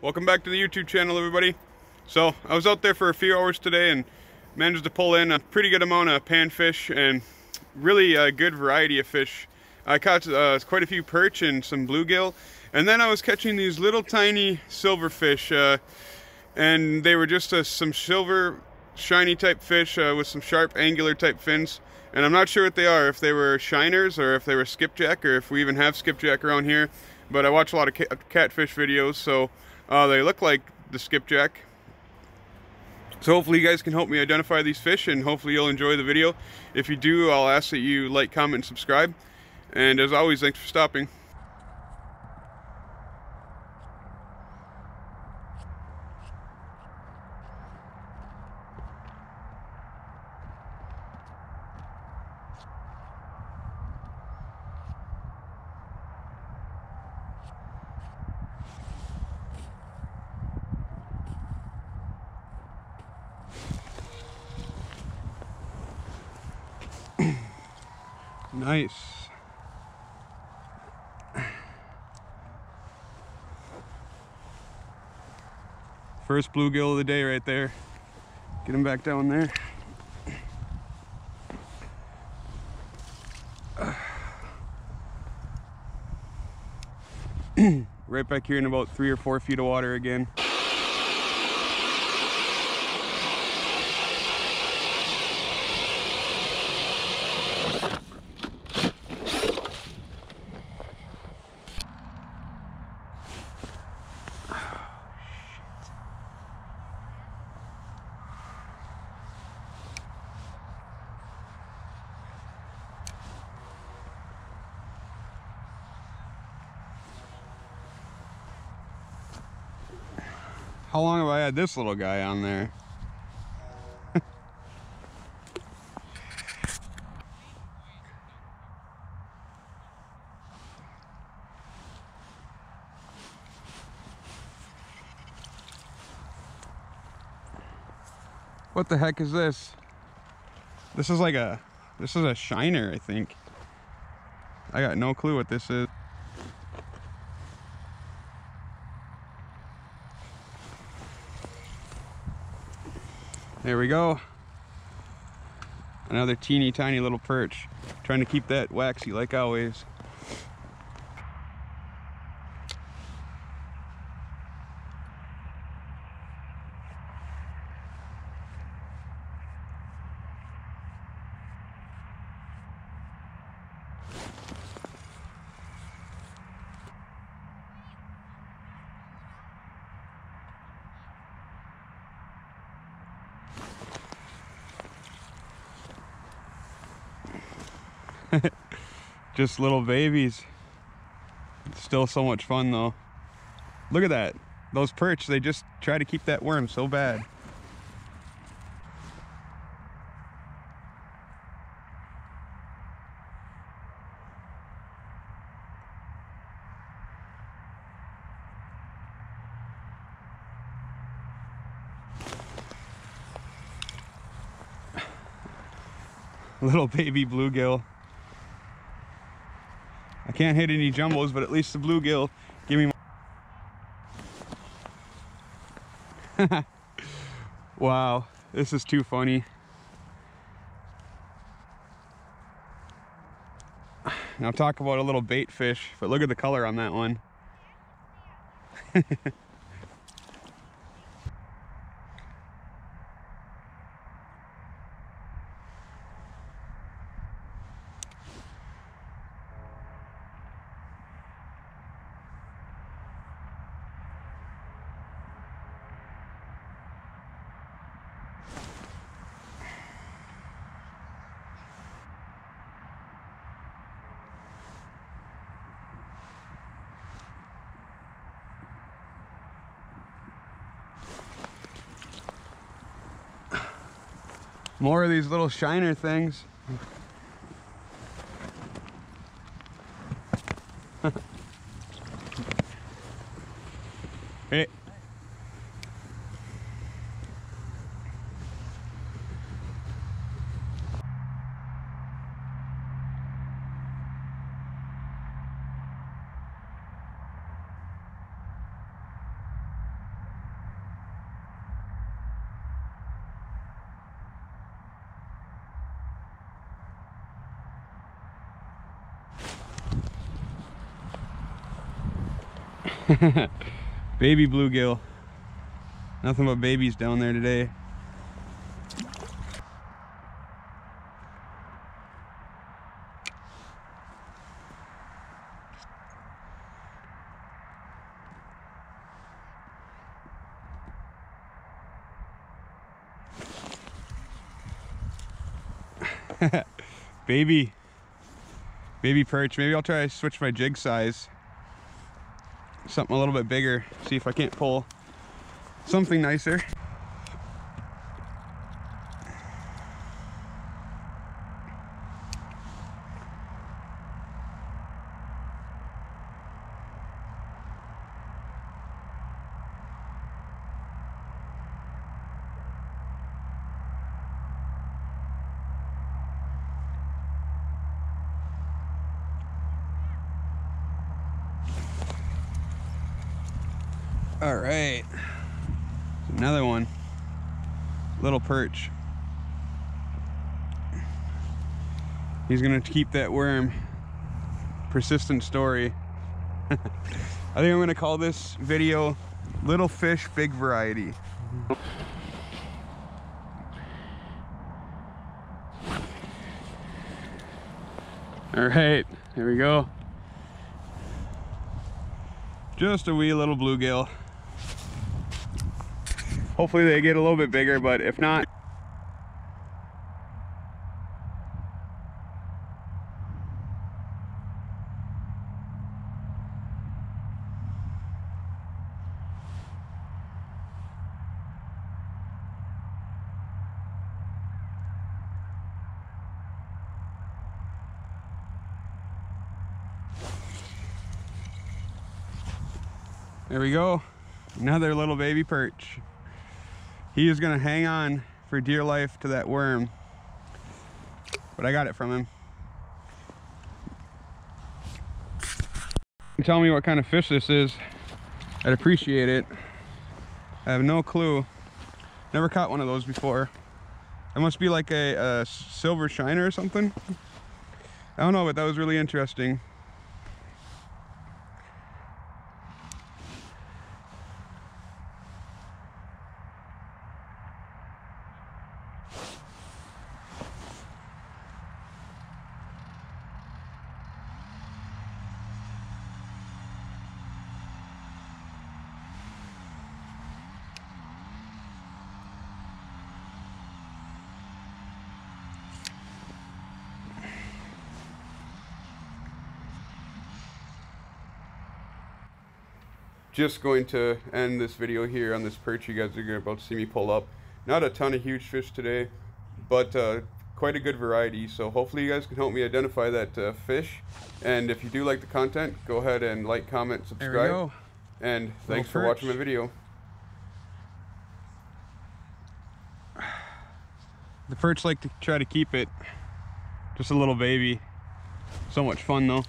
Welcome back to the YouTube channel, everybody. So, I was out there for a few hours today and managed to pull in a pretty good amount of panfish and really a good variety of fish. I caught uh, quite a few perch and some bluegill, and then I was catching these little tiny silverfish, uh, and they were just uh, some silver shiny type fish uh, with some sharp angular type fins. And I'm not sure what they are, if they were shiners or if they were skipjack or if we even have skipjack around here. But I watch a lot of catfish videos, so uh, they look like the skipjack. So hopefully you guys can help me identify these fish and hopefully you'll enjoy the video. If you do, I'll ask that you like, comment, and subscribe. And as always, thanks for stopping. Nice. First bluegill of the day right there. Get him back down there. right back here in about three or four feet of water again. How long have I had this little guy on there? what the heck is this? This is like a, this is a shiner, I think. I got no clue what this is. There we go. Another teeny tiny little perch. Trying to keep that waxy like always. Just little babies. Still so much fun though. Look at that. Those perch they just try to keep that worm so bad. Little baby bluegill can't hit any jumbos, but at least the bluegill give me wow, this is too funny. Now talk about a little bait fish, but look at the color on that one. More of these little shiner things. hey. Baby bluegill. Nothing but babies down there today. baby baby perch maybe i'll try to switch my jig size something a little bit bigger see if i can't pull something nicer All right, another one, little perch. He's gonna keep that worm. Persistent story. I think I'm gonna call this video Little Fish Big Variety. All right, here we go. Just a wee little bluegill hopefully they get a little bit bigger but if not There we go. Another little baby perch. He is gonna hang on for dear life to that worm. But I got it from him. Tell me what kind of fish this is. I'd appreciate it. I have no clue. Never caught one of those before. It must be like a, a silver shiner or something. I don't know, but that was really interesting. Just going to end this video here on this perch you guys are about to see me pull up. Not a ton of huge fish today, but uh, quite a good variety. So hopefully you guys can help me identify that uh, fish. And if you do like the content, go ahead and like, comment, subscribe. And thanks for watching my video. The perch like to try to keep it just a little baby. So much fun though.